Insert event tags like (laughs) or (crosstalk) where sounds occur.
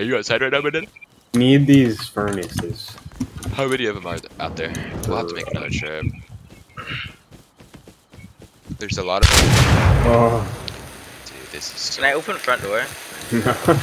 Are you outside right now, Brendan? Need these furnaces. How many of them are out there? We'll have to make another trip. There's a lot of. Oh, Dude, this is. Can I open the front door? no. (laughs) (laughs)